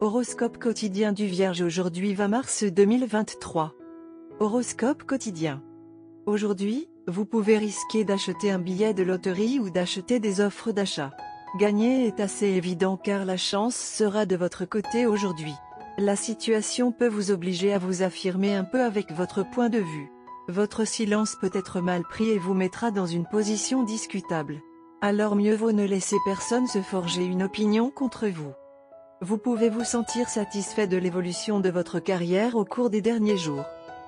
Horoscope quotidien du Vierge aujourd'hui 20 mars 2023. Horoscope quotidien. Aujourd'hui, vous pouvez risquer d'acheter un billet de loterie ou d'acheter des offres d'achat. Gagner est assez évident car la chance sera de votre côté aujourd'hui. La situation peut vous obliger à vous affirmer un peu avec votre point de vue. Votre silence peut être mal pris et vous mettra dans une position discutable. Alors mieux vaut ne laisser personne se forger une opinion contre vous. Vous pouvez vous sentir satisfait de l'évolution de votre carrière au cours des derniers jours.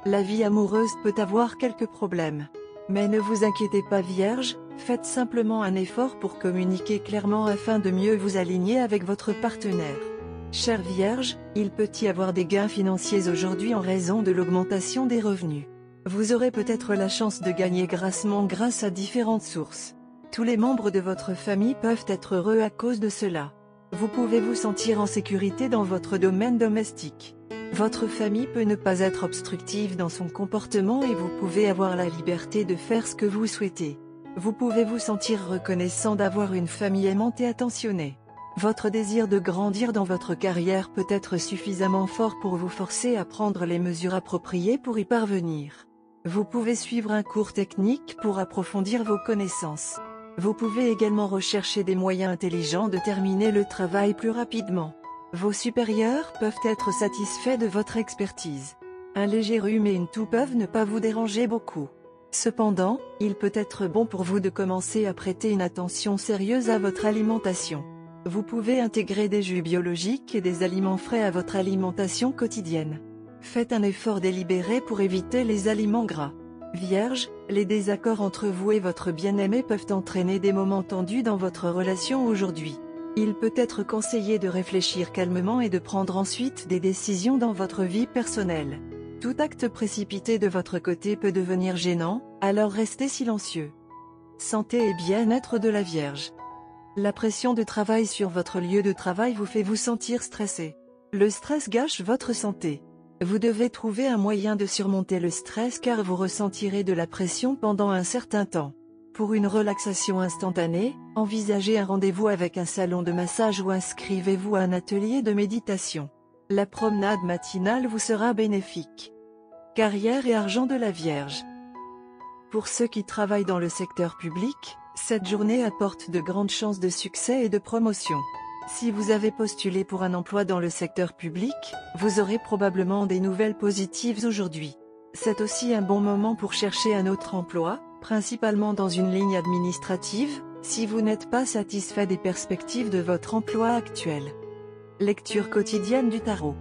La vie amoureuse peut avoir quelques problèmes. Mais ne vous inquiétez pas Vierge, faites simplement un effort pour communiquer clairement afin de mieux vous aligner avec votre partenaire. Chère Vierge, il peut y avoir des gains financiers aujourd'hui en raison de l'augmentation des revenus. Vous aurez peut-être la chance de gagner grassement grâce à différentes sources. Tous les membres de votre famille peuvent être heureux à cause de cela. Vous pouvez vous sentir en sécurité dans votre domaine domestique. Votre famille peut ne pas être obstructive dans son comportement et vous pouvez avoir la liberté de faire ce que vous souhaitez. Vous pouvez vous sentir reconnaissant d'avoir une famille aimante et attentionnée. Votre désir de grandir dans votre carrière peut être suffisamment fort pour vous forcer à prendre les mesures appropriées pour y parvenir. Vous pouvez suivre un cours technique pour approfondir vos connaissances. Vous pouvez également rechercher des moyens intelligents de terminer le travail plus rapidement. Vos supérieurs peuvent être satisfaits de votre expertise. Un léger rhume et une toux peuvent ne pas vous déranger beaucoup. Cependant, il peut être bon pour vous de commencer à prêter une attention sérieuse à votre alimentation. Vous pouvez intégrer des jus biologiques et des aliments frais à votre alimentation quotidienne. Faites un effort délibéré pour éviter les aliments gras. Vierge, les désaccords entre vous et votre bien-aimé peuvent entraîner des moments tendus dans votre relation aujourd'hui. Il peut être conseillé de réfléchir calmement et de prendre ensuite des décisions dans votre vie personnelle. Tout acte précipité de votre côté peut devenir gênant, alors restez silencieux. Santé et bien-être de la Vierge. La pression de travail sur votre lieu de travail vous fait vous sentir stressé. Le stress gâche votre santé. Vous devez trouver un moyen de surmonter le stress car vous ressentirez de la pression pendant un certain temps. Pour une relaxation instantanée, envisagez un rendez-vous avec un salon de massage ou inscrivez-vous à un atelier de méditation. La promenade matinale vous sera bénéfique. Carrière et argent de la Vierge. Pour ceux qui travaillent dans le secteur public, cette journée apporte de grandes chances de succès et de promotion. Si vous avez postulé pour un emploi dans le secteur public, vous aurez probablement des nouvelles positives aujourd'hui. C'est aussi un bon moment pour chercher un autre emploi, principalement dans une ligne administrative, si vous n'êtes pas satisfait des perspectives de votre emploi actuel. Lecture quotidienne du tarot.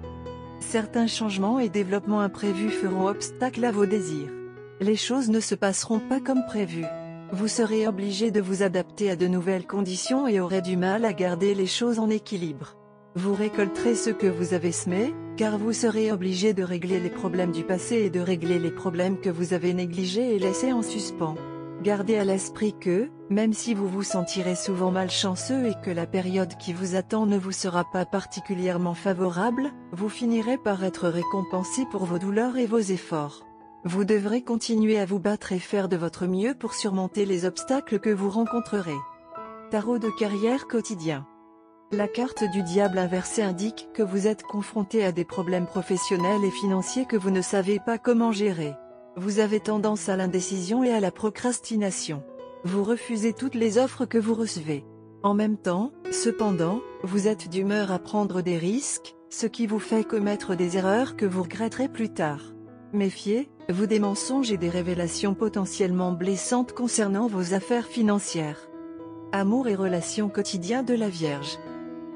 Certains changements et développements imprévus feront obstacle à vos désirs. Les choses ne se passeront pas comme prévu. Vous serez obligé de vous adapter à de nouvelles conditions et aurez du mal à garder les choses en équilibre. Vous récolterez ce que vous avez semé, car vous serez obligé de régler les problèmes du passé et de régler les problèmes que vous avez négligés et laissés en suspens. Gardez à l'esprit que, même si vous vous sentirez souvent malchanceux et que la période qui vous attend ne vous sera pas particulièrement favorable, vous finirez par être récompensé pour vos douleurs et vos efforts. Vous devrez continuer à vous battre et faire de votre mieux pour surmonter les obstacles que vous rencontrerez. Tarot de carrière quotidien. La carte du diable inversé indique que vous êtes confronté à des problèmes professionnels et financiers que vous ne savez pas comment gérer. Vous avez tendance à l'indécision et à la procrastination. Vous refusez toutes les offres que vous recevez. En même temps, cependant, vous êtes d'humeur à prendre des risques, ce qui vous fait commettre des erreurs que vous regretterez plus tard. Méfiez, vous des mensonges et des révélations potentiellement blessantes concernant vos affaires financières. Amour et relations quotidiens de la Vierge.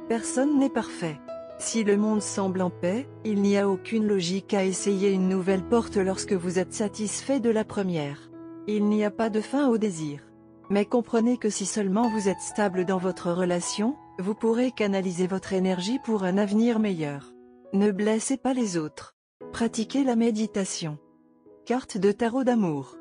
Personne n'est parfait. Si le monde semble en paix, il n'y a aucune logique à essayer une nouvelle porte lorsque vous êtes satisfait de la première. Il n'y a pas de fin au désir. Mais comprenez que si seulement vous êtes stable dans votre relation, vous pourrez canaliser votre énergie pour un avenir meilleur. Ne blessez pas les autres. Pratiquez la méditation. Carte de tarot d'amour.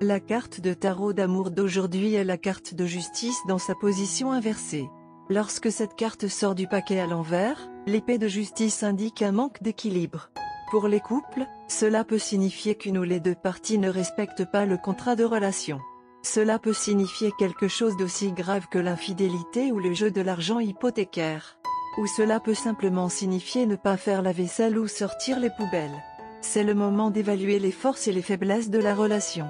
La carte de tarot d'amour d'aujourd'hui est la carte de justice dans sa position inversée. Lorsque cette carte sort du paquet à l'envers, l'épée de justice indique un manque d'équilibre. Pour les couples, cela peut signifier qu'une ou les deux parties ne respectent pas le contrat de relation. Cela peut signifier quelque chose d'aussi grave que l'infidélité ou le jeu de l'argent hypothécaire. Ou cela peut simplement signifier ne pas faire la vaisselle ou sortir les poubelles. C'est le moment d'évaluer les forces et les faiblesses de la relation.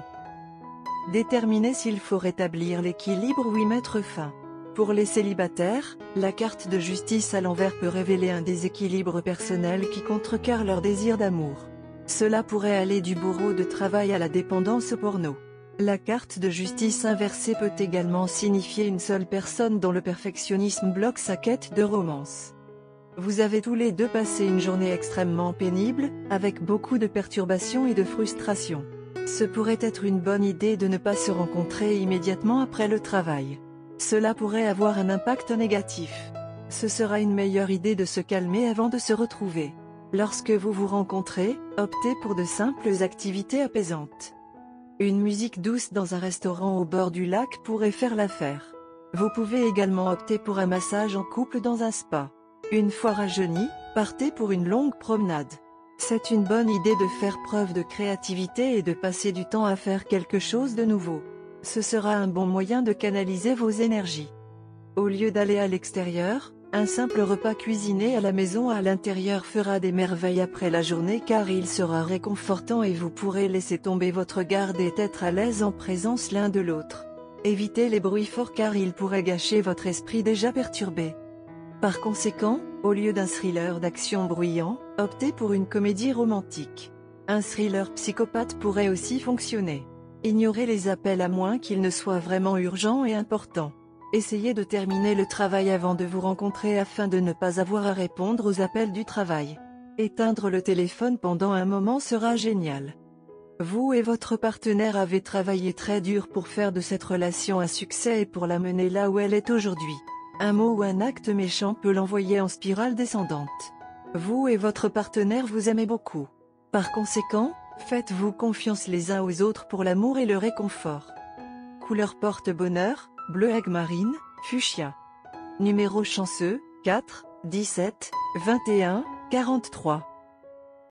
Déterminer s'il faut rétablir l'équilibre ou y mettre fin. Pour les célibataires, la carte de justice à l'envers peut révéler un déséquilibre personnel qui contrecarre leur désir d'amour. Cela pourrait aller du bourreau de travail à la dépendance porno. La carte de justice inversée peut également signifier une seule personne dont le perfectionnisme bloque sa quête de romance. Vous avez tous les deux passé une journée extrêmement pénible, avec beaucoup de perturbations et de frustration. Ce pourrait être une bonne idée de ne pas se rencontrer immédiatement après le travail. Cela pourrait avoir un impact négatif. Ce sera une meilleure idée de se calmer avant de se retrouver. Lorsque vous vous rencontrez, optez pour de simples activités apaisantes. Une musique douce dans un restaurant au bord du lac pourrait faire l'affaire. Vous pouvez également opter pour un massage en couple dans un spa. Une fois rajeuni, partez pour une longue promenade. C'est une bonne idée de faire preuve de créativité et de passer du temps à faire quelque chose de nouveau ce sera un bon moyen de canaliser vos énergies. Au lieu d'aller à l'extérieur, un simple repas cuisiné à la maison à l'intérieur fera des merveilles après la journée car il sera réconfortant et vous pourrez laisser tomber votre garde et être à l'aise en présence l'un de l'autre. Évitez les bruits forts car ils pourraient gâcher votre esprit déjà perturbé. Par conséquent, au lieu d'un thriller d'action bruyant, optez pour une comédie romantique. Un thriller psychopathe pourrait aussi fonctionner. Ignorez les appels à moins qu'ils ne soient vraiment urgents et importants. Essayez de terminer le travail avant de vous rencontrer afin de ne pas avoir à répondre aux appels du travail. Éteindre le téléphone pendant un moment sera génial. Vous et votre partenaire avez travaillé très dur pour faire de cette relation un succès et pour la mener là où elle est aujourd'hui. Un mot ou un acte méchant peut l'envoyer en spirale descendante. Vous et votre partenaire vous aimez beaucoup. Par conséquent, Faites-vous confiance les uns aux autres pour l'amour et le réconfort. Couleur porte-bonheur, bleu aigue marine, fuchsia. Numéro chanceux, 4, 17, 21, 43.